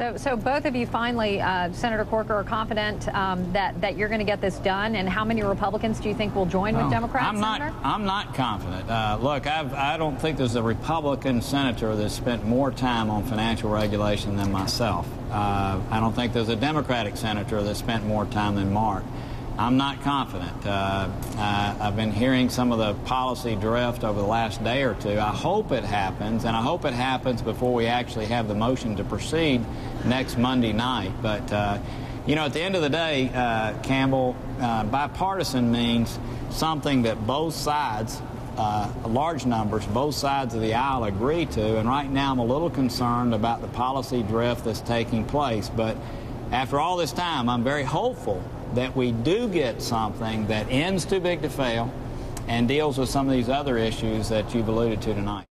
So, so both of you finally, uh, Senator Corker, are confident um, that that you're going to get this done. And how many Republicans do you think will join with Democrats? I'm not. Senator? I'm not confident. Uh, look, I've, I don't think there's a Republican senator that's spent more time on financial regulation than myself. Uh, I don't think there's a Democratic senator that spent more time than Mark. I'm not confident. Uh, uh, I've been hearing some of the policy drift over the last day or two. I hope it happens, and I hope it happens before we actually have the motion to proceed next Monday night. But, uh, you know, at the end of the day, uh, Campbell, uh, bipartisan means something that both sides, uh, large numbers, both sides of the aisle agree to. And right now I'm a little concerned about the policy drift that's taking place. But after all this time, I'm very hopeful that we do get something that ends too big to fail and deals with some of these other issues that you've alluded to tonight.